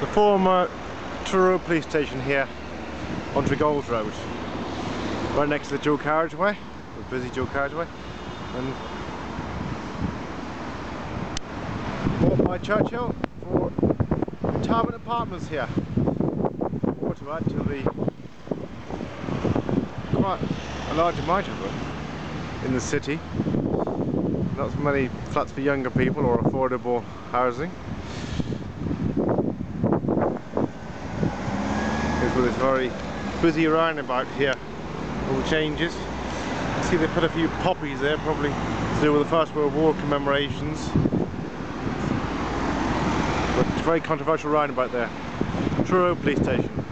the former Truro police station here on Tregolls Road. Right next to the dual carriageway, the busy dual carriageway. And bought by Churchill for retirement apartments here. To add to the quite a large amount of them in the city. Not so many flats for younger people or affordable housing. With this very busy roundabout here. All changes. See they put a few poppies there, probably to do with the First World War commemorations. But it's a very controversial roundabout there. Truro Police Station.